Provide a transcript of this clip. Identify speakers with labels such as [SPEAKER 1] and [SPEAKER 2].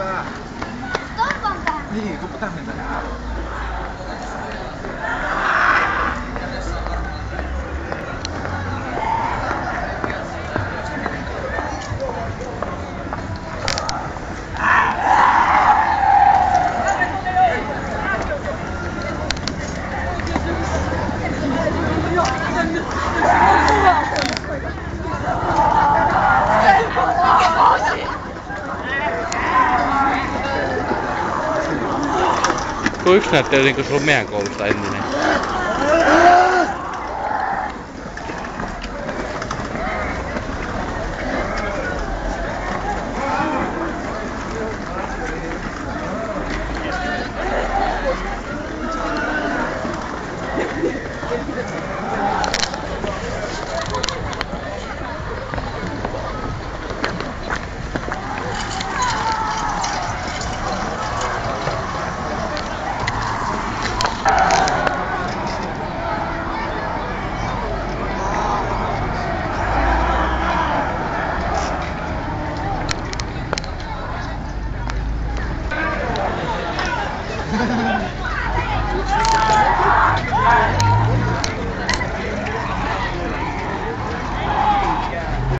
[SPEAKER 1] hyvä.
[SPEAKER 2] Torpan päällä.
[SPEAKER 1] Niin, kun pitää mennä.
[SPEAKER 3] Kun yksi näytteli niin kuin meidän koulusta ennen. はい。